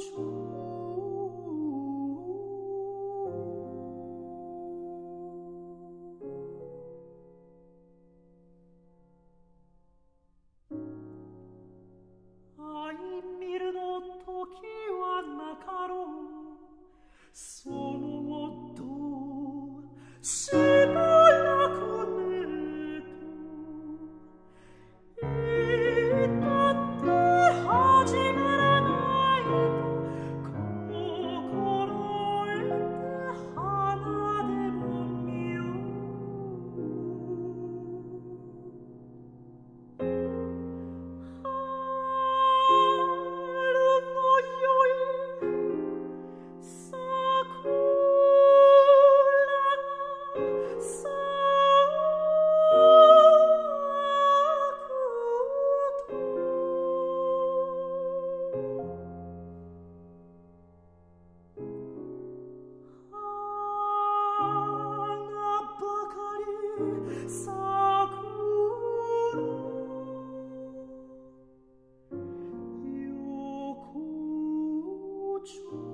そのもっと true.